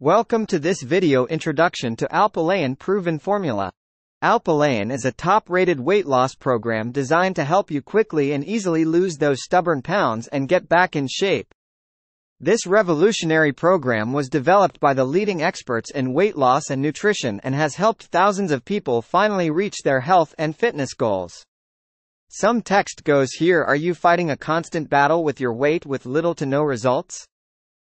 Welcome to this video introduction to Alpilean Proven Formula. Alpilean is a top-rated weight loss program designed to help you quickly and easily lose those stubborn pounds and get back in shape. This revolutionary program was developed by the leading experts in weight loss and nutrition and has helped thousands of people finally reach their health and fitness goals. Some text goes here Are you fighting a constant battle with your weight with little to no results?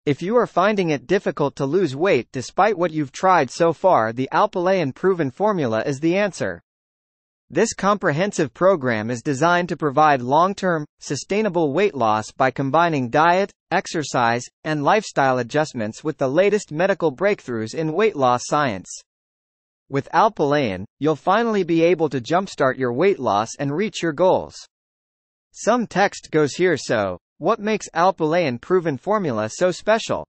If you are finding it difficult to lose weight despite what you've tried so far the Alpilean proven formula is the answer. This comprehensive program is designed to provide long-term, sustainable weight loss by combining diet, exercise, and lifestyle adjustments with the latest medical breakthroughs in weight loss science. With Alpilean, you'll finally be able to jumpstart your weight loss and reach your goals. Some text goes here so, what makes Alpilean proven formula so special?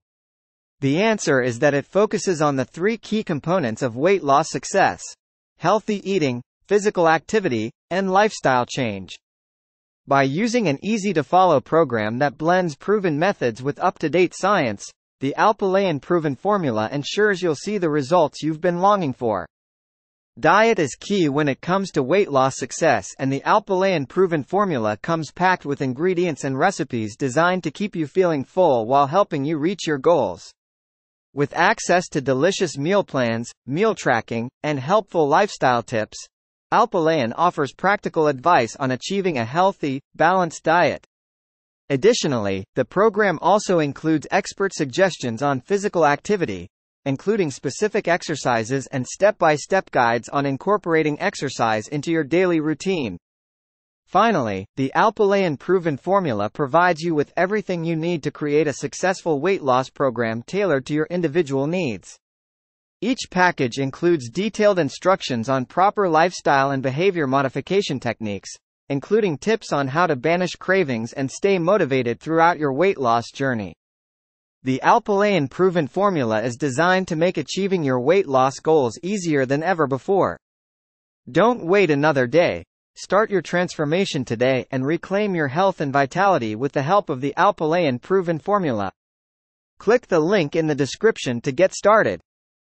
The answer is that it focuses on the three key components of weight loss success. Healthy eating, physical activity, and lifestyle change. By using an easy-to-follow program that blends proven methods with up-to-date science, the Alpilean proven formula ensures you'll see the results you've been longing for. Diet is key when it comes to weight loss success and the Alpilean proven formula comes packed with ingredients and recipes designed to keep you feeling full while helping you reach your goals. With access to delicious meal plans, meal tracking, and helpful lifestyle tips, Alpilean offers practical advice on achieving a healthy, balanced diet. Additionally, the program also includes expert suggestions on physical activity, including specific exercises and step-by-step guides on incorporating exercise into your daily routine. Finally, the Alpilean proven formula provides you with everything you need to create a successful weight loss program tailored to your individual needs. Each package includes detailed instructions on proper lifestyle and behavior modification techniques, including tips on how to banish cravings and stay motivated throughout your weight loss journey. The Alpilean proven formula is designed to make achieving your weight loss goals easier than ever before. Don't wait another day. Start your transformation today and reclaim your health and vitality with the help of the Alpilean proven formula. Click the link in the description to get started.